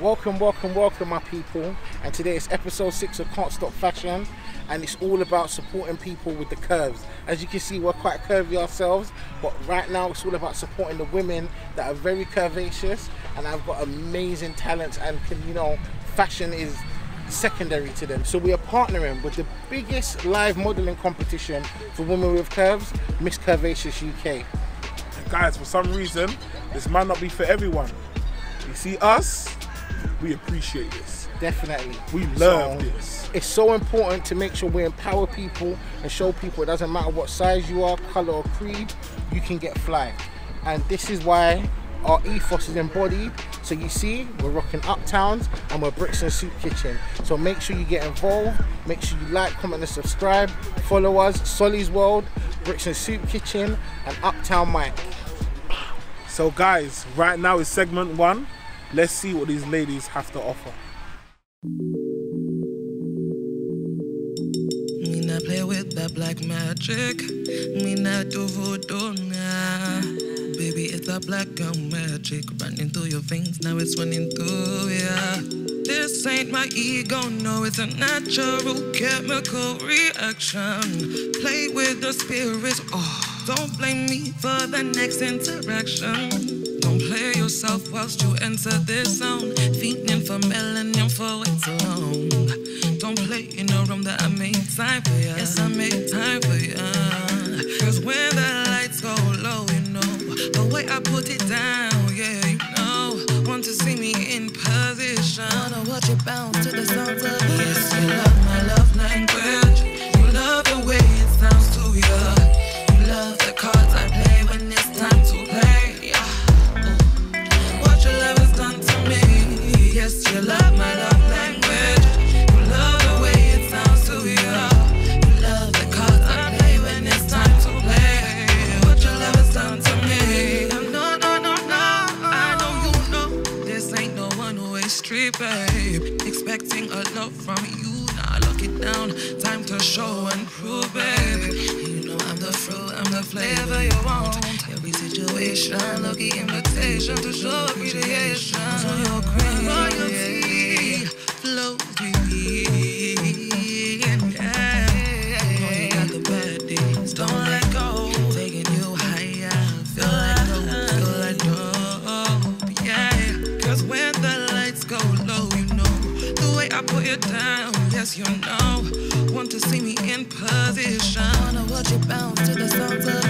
Welcome, welcome, welcome, my people. And today it's episode six of Can't Stop Fashion, and it's all about supporting people with the curves. As you can see, we're quite curvy ourselves, but right now it's all about supporting the women that are very curvaceous and have got amazing talents and can, you know, fashion is secondary to them. So we are partnering with the biggest live modeling competition for women with curves, Miss Curvaceous UK. Guys, for some reason, this might not be for everyone. You see us, we appreciate this. Definitely. We love So, this. It's so important to make sure we empower people and show people it doesn't matter what size you are, color or creed, you can get fly. And this is why our ethos is embodied. So you see, we're rocking Uptowns and we're Brixton Soup Kitchen. So make sure you get involved, make sure you like, comment and subscribe, follow us, Solly's World, Brixton Soup Kitchen and Uptown Mic. So, guys, right now is segment one. Let's see what these ladies have to offer. Me not play with that black magic. Me not do voodoo, nah. Baby, it's that black girl magic running through your veins. Now it's running through, yeah. This ain't my ego, no, it's a natural chemical reaction. Play with the spirits, oh. Don't blame me for the next interaction. Yourself whilst you enter this zone. Feeding for melanin for way too long. Don't play in a room that I made time for ya. Yes, I made time for ya. Cause when the lights go low, you know, the way I put it down, yeah, you know. Want to see me in position. Wanna watch you bounce to the sounds of babe. Expecting a love from you. Now lock it down. Time to show and prove, babe. You know I'm the fruit, I'm the flavor you want. Every situation, lucky invitation to show appreciation. So your royalty I put it down. Yes, you know. Want to see me in position. Wanna watch you bounce to the sounds of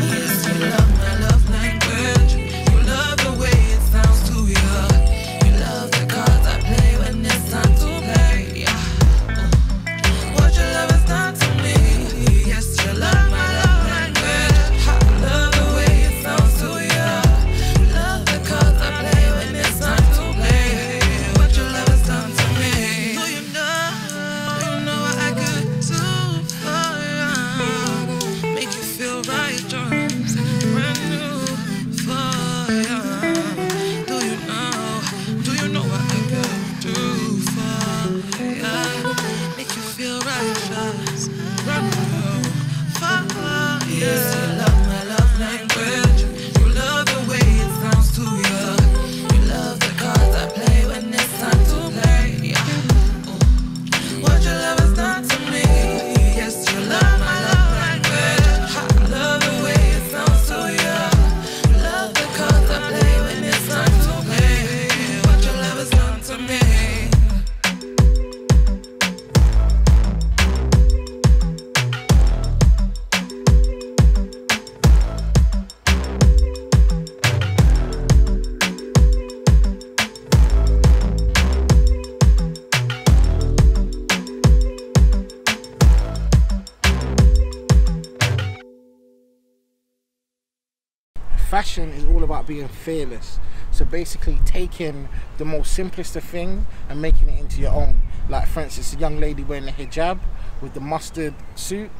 being fearless. So basically taking the most simplest of thing and making it into your own. Like for instance, a young lady wearing a hijab with the mustard suit,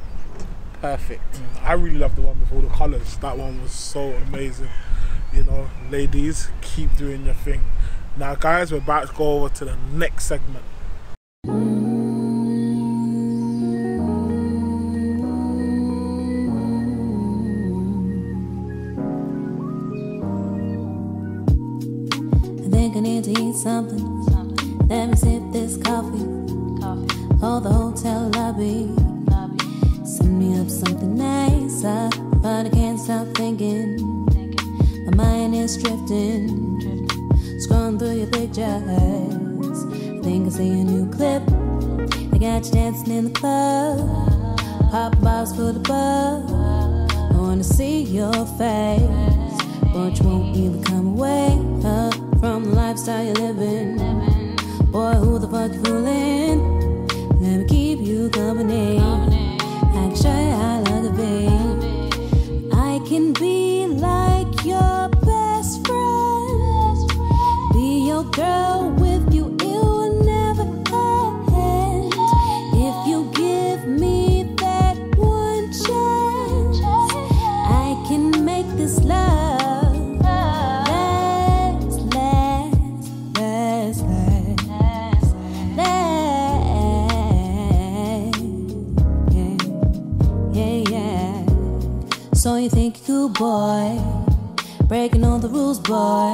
perfect. Mm, I really love the one with all the colors. That one was so amazing. You know, ladies, keep doing your thing. Now, guys, we're about to go over to the next segment. My mind is drifting, scrolling through your pictures. I think I see a new clip. I got you dancing in the club, pop bars for the buzz. I wanna see your face, but you won't even come away from the lifestyle you're living. Boy, who the fuck you fooling? Let me keep you company. You think you cool, boy? Breaking all the rules, boy.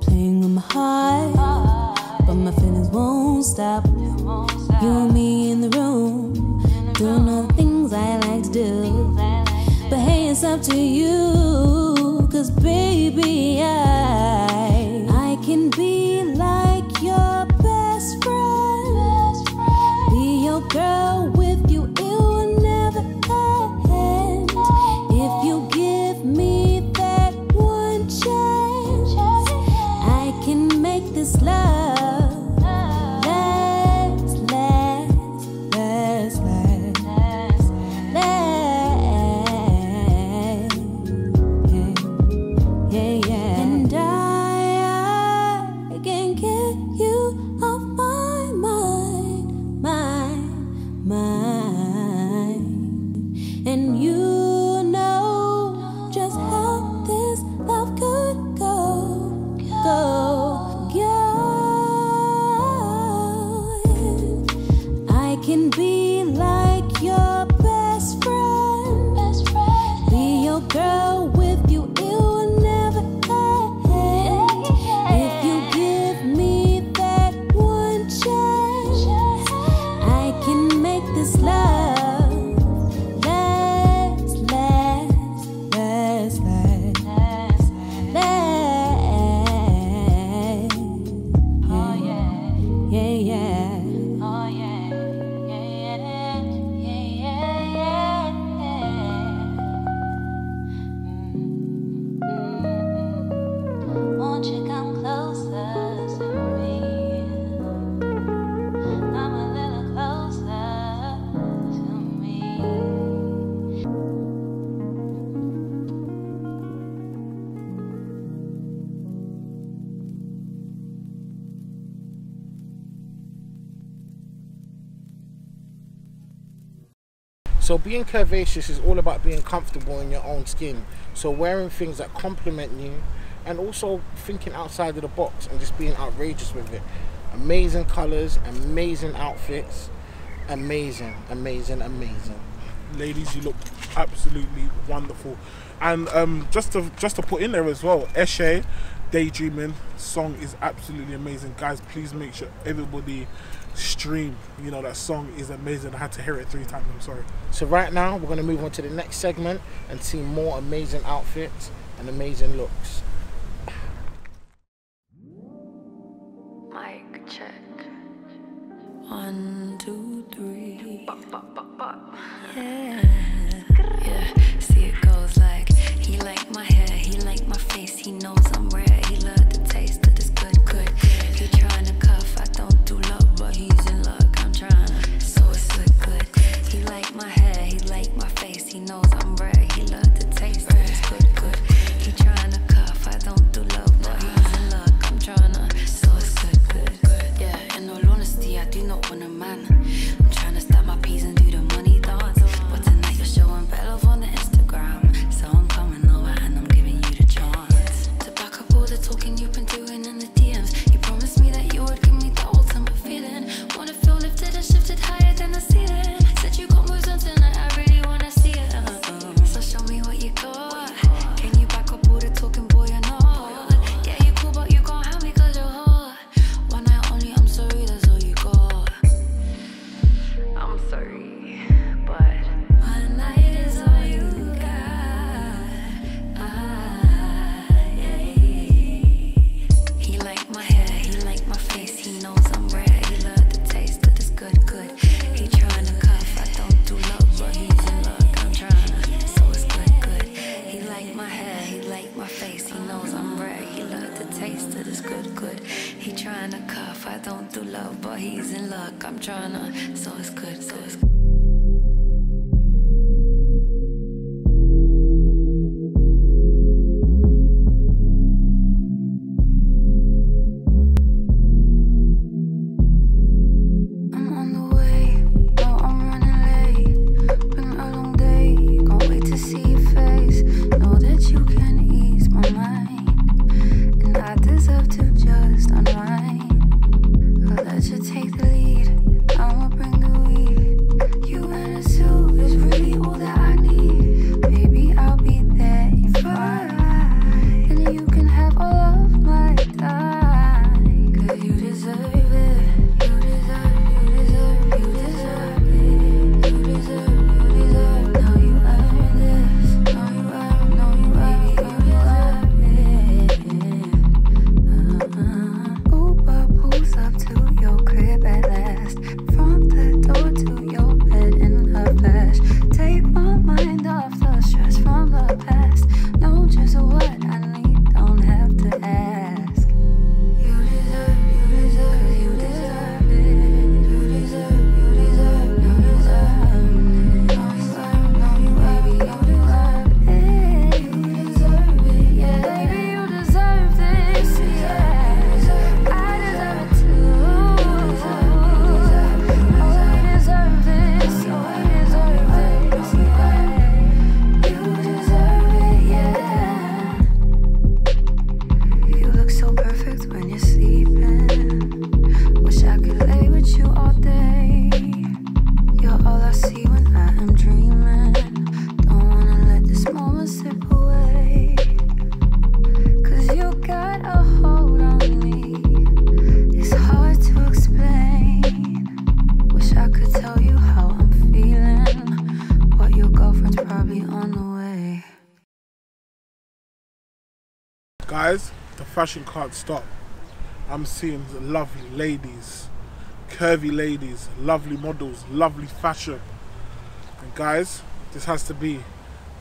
Playing with my heart, but my feelings won't stop. You and me in the room, doing all the things I like to do. But hey, it's up to you, cause baby, I So being curvaceous is all about being comfortable in your own skin. So wearing things that complement you and also thinking outside of the box and just being outrageous with it. Amazing colors, amazing outfits, amazing, amazing, amazing. ladies, you look absolutely wonderful. And um, just to just to put in there as well, Eshe, Daydreaming song is absolutely amazing. Guys, please make sure everybody stream. You know that song is amazing. I had to hear it three times. I'm sorry. So right now we're gonna move on to the next segment and see more amazing outfits and amazing looks. Mic check. One, two, three. Yeah. Yeah. See it goes like he like my hair, he like my face, he knows I'm rare. trying to cuff. I don't do love, but he's in luck. I'm trying to, so it's good, so it's good. fashion can't stop. I'm seeing lovely ladies, curvy ladies, lovely models, lovely fashion. And guys, this has to be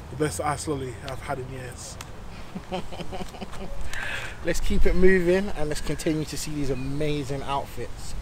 the best ass lolly I've had in years. let's keep it moving and let's continue to see these amazing outfits.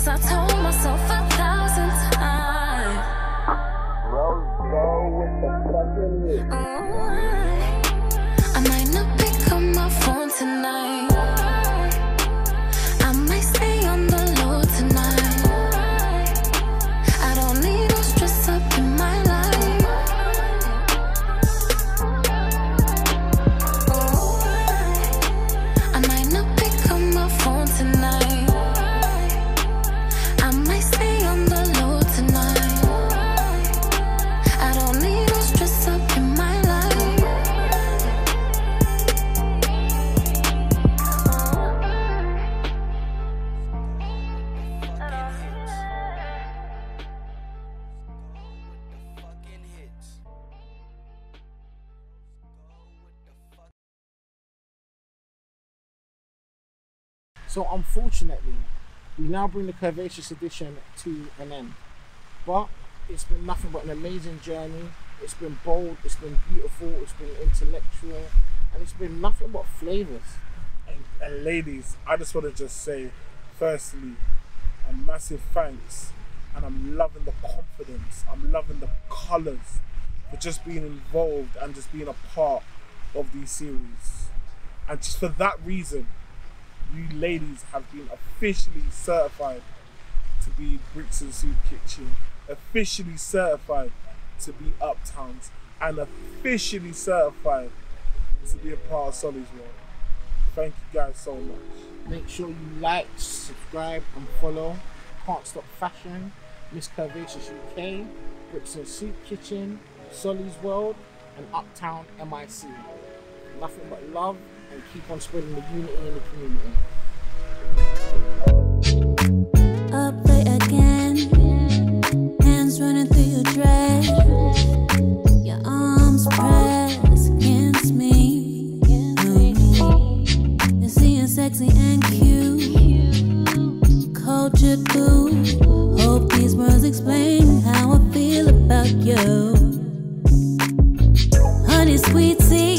Cause I told myself So unfortunately, we now bring the Curvaceous edition to an end. But it's been nothing but an amazing journey. It's been bold, it's been beautiful, it's been intellectual, and it's been nothing but flavors. And, and ladies, I just want to just say, firstly, a massive thanks. And I'm loving the confidence. I'm loving the colours for just being involved and just being a part of these series. And just for that reason, you ladies have been officially certified to be Brixton Soup Kitchen, officially certified to be Uptowns, and officially certified to be a part of Solly's World. Thank you guys so much. Make sure you like, subscribe, and follow. Can't Stop Fashion, Miss Curvaceous UK, Brixton Soup Kitchen, Solly's World, and Uptown MIC. Nothing but love and keep on spreading the unity in the community. Up again, hands running through your dress, your arms pressed against me. You're seeing sexy and cute. Hope these words explain how I feel about you. Honey, darling,